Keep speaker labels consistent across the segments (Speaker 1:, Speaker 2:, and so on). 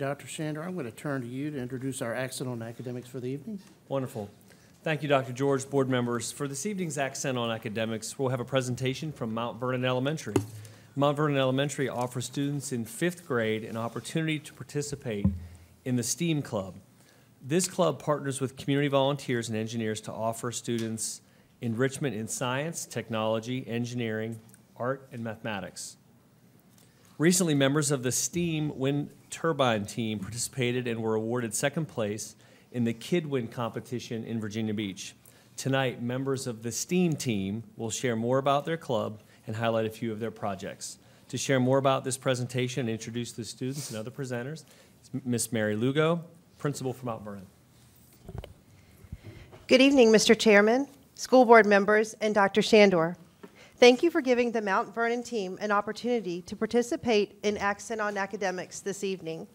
Speaker 1: Dr. Shandor. I'm going to turn to you to introduce our accent on academics for the evening.
Speaker 2: Wonderful. Thank you, Dr. George, board members. For this evening's accent on academics, we'll have a presentation from Mount Vernon Elementary. Mount Vernon Elementary offers students in fifth grade an opportunity to participate in the STEAM Club. This club partners with community volunteers and engineers to offer students enrichment in science, technology, engineering, art, and mathematics. Recently, members of the STEAM wind turbine team participated and were awarded second place in the Kidwind competition in Virginia Beach. Tonight, members of the STEAM team will share more about their club and highlight a few of their projects. To share more about this presentation and introduce the students and other presenters, Miss Mary Lugo, principal from Mount Vernon.
Speaker 3: Good evening, Mr. Chairman, school board members, and Dr. Shandor. Thank you for giving the Mount Vernon team an opportunity to participate in Accent on Academics this evening.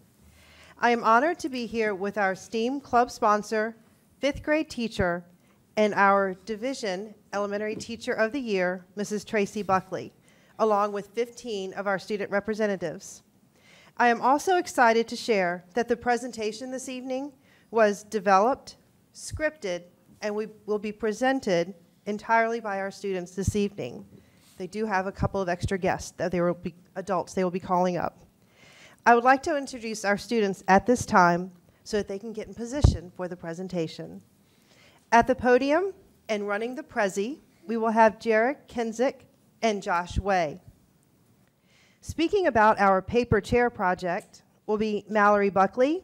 Speaker 3: I am honored to be here with our STEAM club sponsor, fifth grade teacher, and our division elementary teacher of the year, Mrs. Tracy Buckley, along with 15 of our student representatives. I am also excited to share that the presentation this evening was developed, scripted, and we will be presented entirely by our students this evening. They do have a couple of extra guests that they will be adults they will be calling up. I would like to introduce our students at this time so that they can get in position for the presentation. At the podium and running the Prezi, we will have Jarek Kenzik and Josh Way. Speaking about our paper chair project will be Mallory Buckley,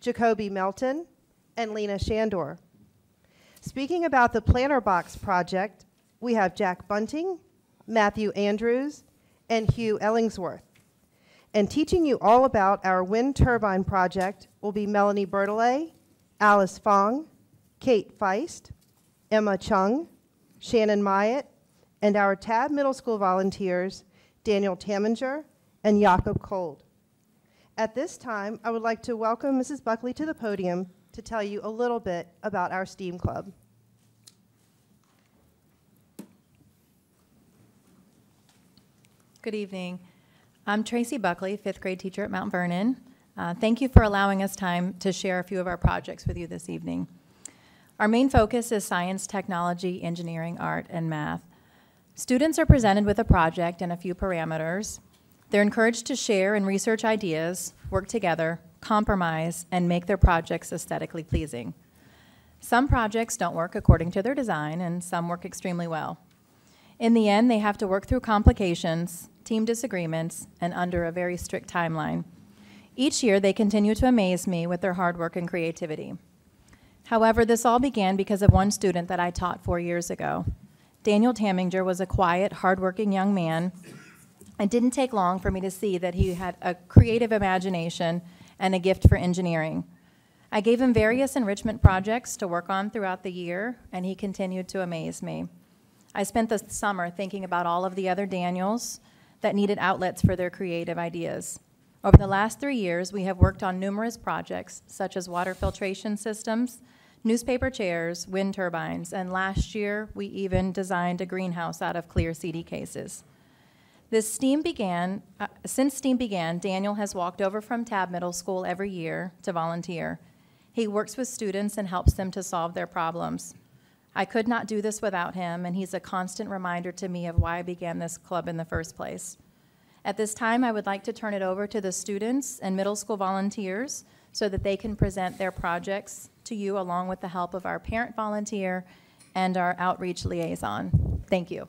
Speaker 3: Jacoby Melton, and Lena Shandor. Speaking about the planter box project, we have Jack Bunting, Matthew Andrews, and Hugh Ellingsworth. And teaching you all about our wind turbine project will be Melanie Bertolet, Alice Fong, Kate Feist, Emma Chung, Shannon Myatt, and our Tabb Middle School volunteers, Daniel Taminger and Jakob Kold. At this time, I would like to welcome Mrs. Buckley to the podium to tell you a little bit about our STEAM Club.
Speaker 4: Good evening. I'm Tracy Buckley, fifth grade teacher at Mount Vernon. Uh, thank you for allowing us time to share a few of our projects with you this evening. Our main focus is science, technology, engineering, art, and math. Students are presented with a project and a few parameters. They're encouraged to share and research ideas, work together, compromise, and make their projects aesthetically pleasing. Some projects don't work according to their design, and some work extremely well. In the end, they have to work through complications, team disagreements, and under a very strict timeline. Each year, they continue to amaze me with their hard work and creativity. However, this all began because of one student that I taught four years ago. Daniel Taminger was a quiet, hardworking young man. It didn't take long for me to see that he had a creative imagination and a gift for engineering. I gave him various enrichment projects to work on throughout the year, and he continued to amaze me. I spent the summer thinking about all of the other Daniels that needed outlets for their creative ideas. Over the last three years, we have worked on numerous projects, such as water filtration systems, newspaper chairs, wind turbines, and last year, we even designed a greenhouse out of clear CD cases. This STEAM began, uh, since STEAM began, Daniel has walked over from Tabb Middle School every year to volunteer. He works with students and helps them to solve their problems. I could not do this without him, and he's a constant reminder to me of why I began this club in the first place. At this time, I would like to turn it over to the students and middle school volunteers so that they can present their projects to you along with the help of our parent volunteer and our outreach liaison. Thank you.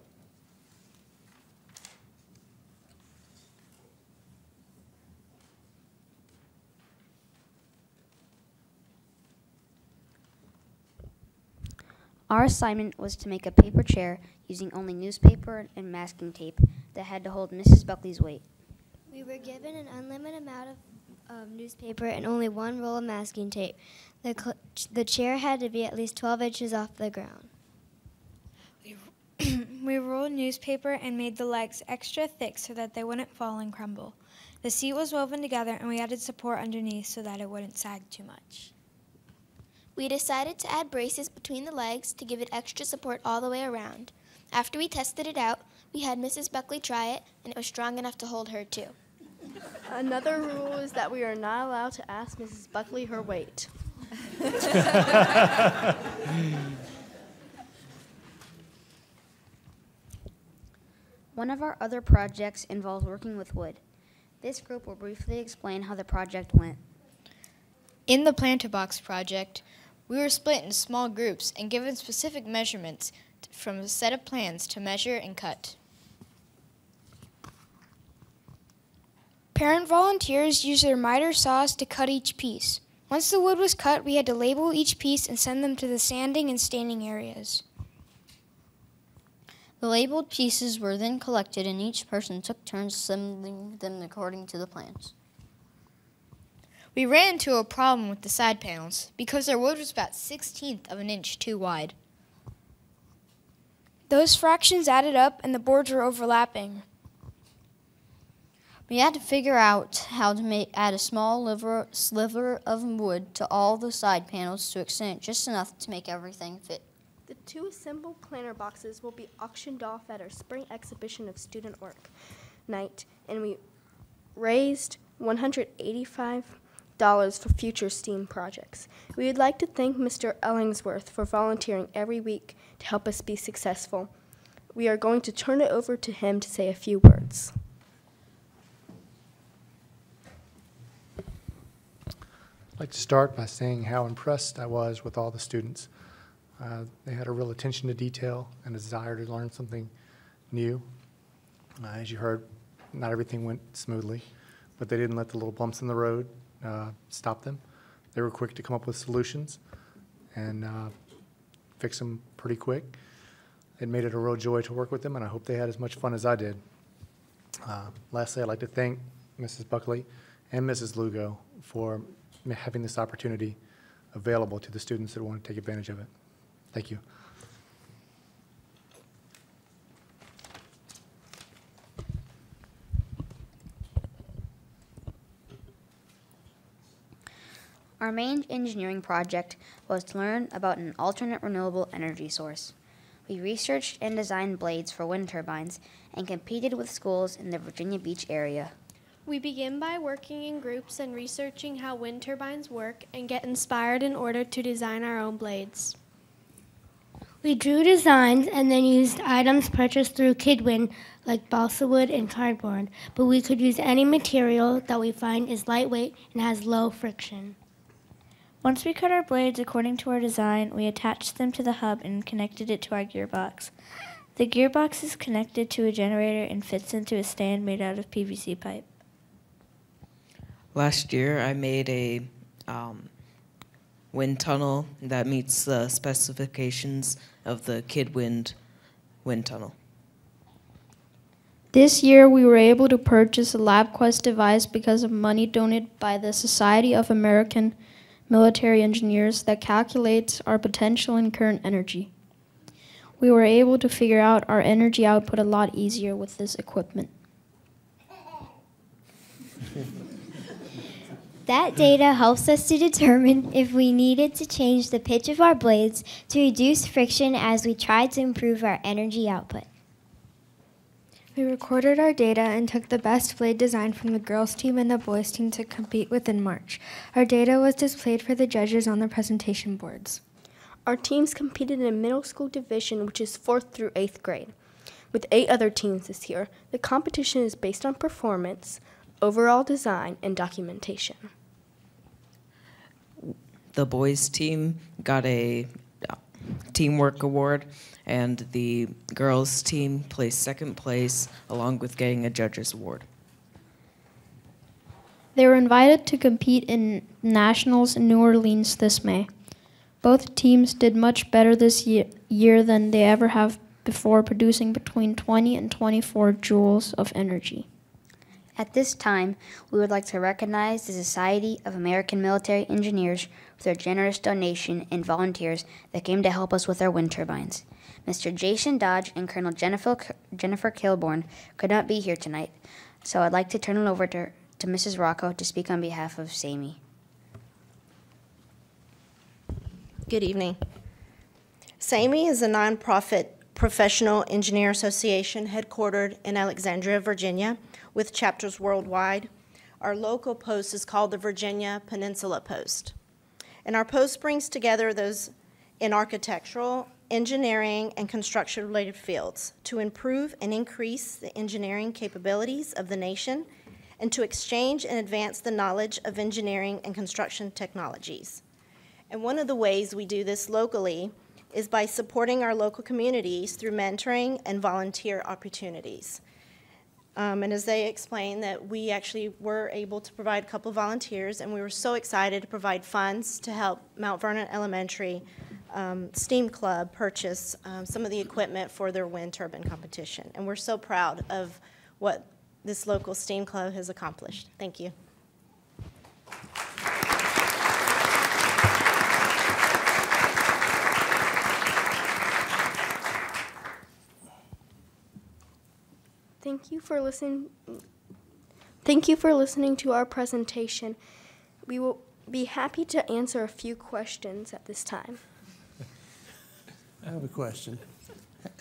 Speaker 5: Our assignment was to make a paper chair using only newspaper and masking tape that had to hold Mrs. Buckley's weight.
Speaker 6: We were given an unlimited amount of of newspaper and only one roll of masking tape. The, cl- the chair had to be at least 12 inches off the ground.
Speaker 7: We, we rolled newspaper and made the legs extra thick so that they wouldn't fall and crumble. The seat was woven together and we added support underneath so that it wouldn't sag too much.
Speaker 8: We decided to add braces between the legs to give it extra support all the way around. After we tested it out, we had Mrs. Buckley try it, and it was strong enough to hold her too.
Speaker 9: Another rule is that we are not allowed to ask Mrs. Buckley her weight.
Speaker 5: One of our other projects involves working with wood. This group will briefly explain how the project went.
Speaker 7: In the planter box project, we were split into small groups and given specific measurements from a set of plans to measure and cut. Parent volunteers used their miter saws to cut each piece. Once the wood was cut, we had to label each piece and send them to the sanding and staining areas.
Speaker 10: The labeled pieces were then collected, and each person took turns assembling them according to the plans.
Speaker 7: We ran into a problem with the side panels because their wood was about 16th of an inch too wide. Those fractions added up and the boards were overlapping.
Speaker 10: We had to figure out how to make, add a small liver, sliver of wood to all the side panels to extend just enough to make everything fit.
Speaker 9: The two assembled planter boxes will be auctioned off at our spring exhibition of student work night, and we raised $185 for future STEAM projects. We would like to thank Mr. Ellingsworth for volunteering every week to help us be successful. We are going to turn it over to him to say a few words.
Speaker 11: I'd like to start by saying how impressed I was with all the students. Uh, they had a real attention to detail and a desire to learn something new. Uh, as you heard, not everything went smoothly, but they didn't let the little bumps in the road uh, stop them. They were quick to come up with solutions and uh, fix them pretty quick. It made it a real joy to work with them, and I hope they had as much fun as I did. Uh, lastly, I'd like to thank Mrs. Buckley and Mrs. Lugo for having this opportunity available to the students that want to take advantage of it. Thank you.
Speaker 5: Our main engineering project was to learn about an alternate renewable energy source. We researched and designed blades for wind turbines and competed with schools in the Virginia Beach area.
Speaker 12: We begin by working in groups and researching how wind turbines work and get inspired in order to design our own blades.
Speaker 13: We drew designs and then used items purchased through Kidwind, like balsa wood and cardboard, but we could use any material that we find is lightweight and has low friction.
Speaker 14: Once we cut our blades according to our design, we attached them to the hub and connected it to our gearbox. The gearbox is connected to a generator and fits into a stand made out of PVC pipe.
Speaker 15: Last year, I made a um, wind tunnel that meets the specifications of the Kidwind wind tunnel.
Speaker 16: This year, we were able to purchase a LabQuest device because of money donated by the Society of American Military Engineers that calculates our potential and current energy. We were able to figure out our energy output a lot easier with this equipment.
Speaker 17: That data helps us to determine if we needed to change the pitch of our blades to reduce friction as we tried to improve our energy output.
Speaker 18: We recorded our data and took the best blade design from the girls' team and the boys' team to compete with in March. Our data was displayed for the judges on the presentation boards.
Speaker 9: Our teams competed in a middle school division, which is fourth through eighth grade, with eight other teams this year. The competition is based on performance, overall design, and documentation.
Speaker 15: The boys' team got a uh, teamwork award, and the girls' team placed second place, along with getting a judge's award.
Speaker 16: They were invited to compete in nationals in New Orleans this May. Both teams did much better this year, year than they ever have before, producing between 20 and 24 joules of energy.
Speaker 5: At this time, we would like to recognize the Society of American Military Engineers for their generous donation and volunteers that came to help us with our wind turbines. Mr. Jason Dodge and Colonel Jennifer, Jennifer Kilborn could not be here tonight, so I'd like to turn it over to, to Mrs. Rocco to speak on behalf of SAME.
Speaker 19: Good evening. SAME is a nonprofit professional engineer association headquartered in Alexandria, Virginia, with chapters worldwide. Our local post is called the Virginia Peninsula Post. And our post brings together those in architectural, engineering, and construction related fields to improve and increase the engineering capabilities of the nation and to exchange and advance the knowledge of engineering and construction technologies. And one of the ways we do this locally is by supporting our local communities through mentoring and volunteer opportunities. Um, and as they explained, that we actually were able to provide a couple of volunteers, and we were so excited to provide funds to help Mount Vernon Elementary um, STEAM Club purchase um, some of the equipment for their wind turbine competition. And we're so proud of what this local STEAM Club has accomplished. Thank you.
Speaker 9: Thank you for listening. Thank you for listening to our presentation. We will be happy to answer a few questions at this time.
Speaker 1: I have a question.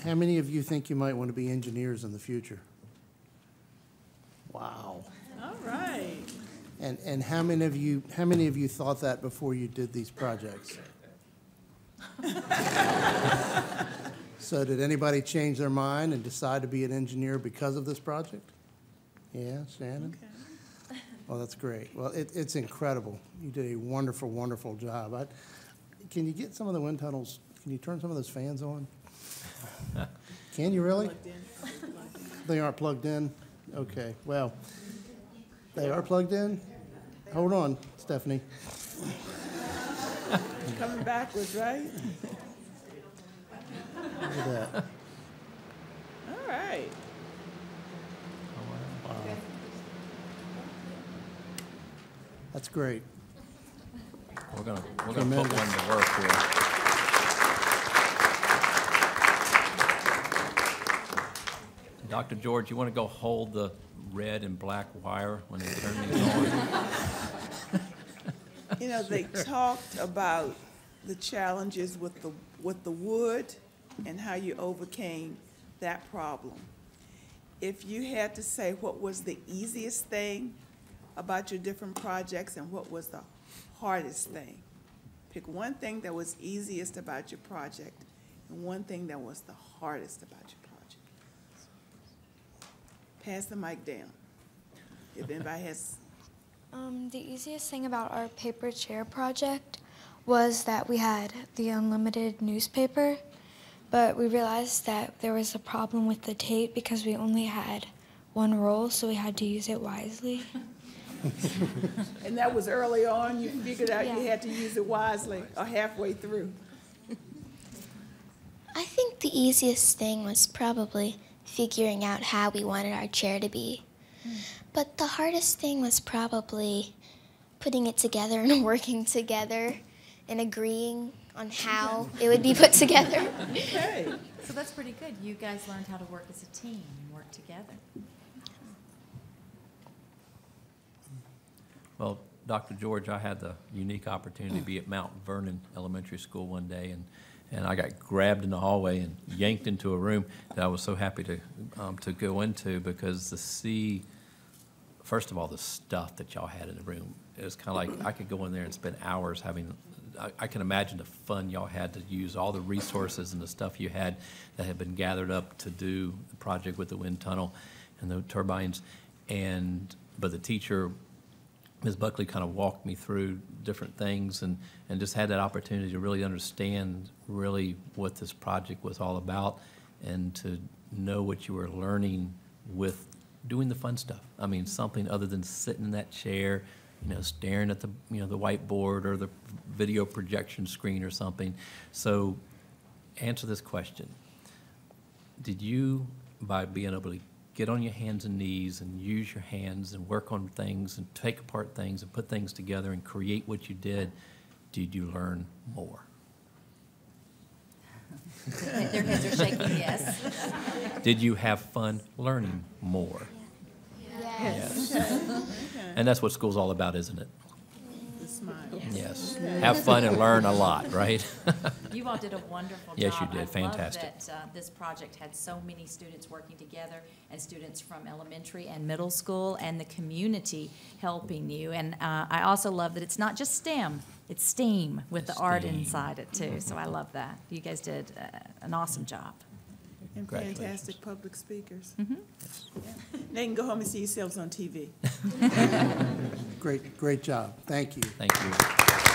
Speaker 1: How many of you think you might want to be engineers in the future? Wow.
Speaker 20: All right.
Speaker 1: And, and how many of you, how many of you thought that before you did these projects? So did anybody change their mind and decide to be an engineer because of this project? Yeah, Shannon? Well, that's great. Well, it, it's incredible. You did a wonderful, wonderful job. I, can you get some of the wind tunnels, can you turn some of those fans on? Can you really? They aren't plugged in? Okay, well, they are plugged in? Hold on, Stephanie.
Speaker 20: Coming backwards, right?
Speaker 1: Look at that.
Speaker 20: All right.
Speaker 1: That's great.
Speaker 21: We're gonna, we're gonna put one to work here. Dr. George, you want to go hold the red and black wire when they turn these on?
Speaker 20: You know, they talked about the challenges with the, with the wood and how you overcame that problem. If you had to say what was the easiest thing about your different projects and what was the hardest thing, pick one thing that was easiest about your project and one thing that was the hardest about your project. Pass the mic down. If anybody has
Speaker 7: Um, the easiest thing about our paper chair project was that we had the unlimited newspaper, but we realized that there was a problem with the tape because we only had one roll, so we had to use it wisely.
Speaker 20: And that was early on, you figured out you had to use it wisely, or halfway through.
Speaker 8: I think the easiest thing was probably figuring out how we wanted our chair to be. But the hardest thing was probably putting it together and working together and agreeing on how it would be put together. Okay.
Speaker 22: So that's pretty good. You guys learned how to work as a team and work together.
Speaker 21: Well, Dr. George, I had the unique opportunity to be at Mount Vernon Elementary School one day, and, and I got grabbed in the hallway and yanked into a room that I was so happy to, um, to go into because to see, first of all, the stuff that y'all had in the room, it was kind of like, I could go in there and spend hours having, I, I can imagine the fun y'all had to use all the resources and the stuff you had that had been gathered up to do the project with the wind tunnel and the turbines. And, but the teacher Ms. Buckley kind of walked me through different things and, and just had that opportunity to really understand really what this project was all about and to know what you were learning with doing the fun stuff. I mean, something other than sitting in that chair, you know, staring at the, you know, the whiteboard or the video projection screen or something. So answer this question. Did you, by being able to get on your hands and knees and use your hands and work on things and take apart things and put things together and create what you did, did you learn more?
Speaker 22: Their heads are shaking yes.
Speaker 21: Did you have fun learning more?
Speaker 22: Yes.
Speaker 21: Yes. And that's what school's all about, isn't it?
Speaker 20: This smile.
Speaker 21: Yes. Have fun and learn a lot, right?
Speaker 22: You all did a wonderful job.
Speaker 21: Yes, you did.
Speaker 22: I
Speaker 21: Fantastic.
Speaker 22: love that uh, this project had so many students working together, and students from elementary and middle school, and the community helping you. And uh, I also love that it's not just STEM, it's STEAM with the art inside it, too. So I love that. You guys did uh, an awesome job.
Speaker 20: And fantastic public speakers.
Speaker 22: Mhm.
Speaker 20: Yeah. Now you can go home and see yourselves on TV.
Speaker 1: Great, great job. Thank you.
Speaker 21: Thank you.